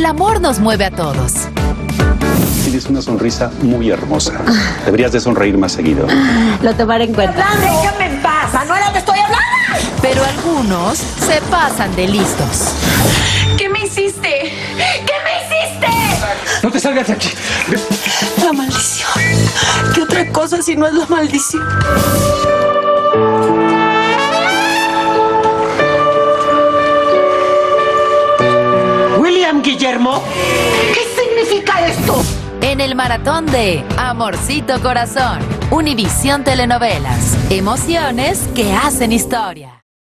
El amor nos mueve a todos. Tienes una sonrisa muy hermosa. Deberías de sonreír más seguido. Lo tomaré en cuenta. ¡Déjame en paz! ¡Manuela, te estoy hablando! Pero algunos se pasan de listos. ¿Qué me hiciste? ¿Qué me hiciste? No te salgas de aquí. La maldición. ¿Qué otra cosa si no es la maldición? ¿Qué significa esto? En el maratón de Amorcito Corazón, Univisión Telenovelas. Emociones que hacen historia.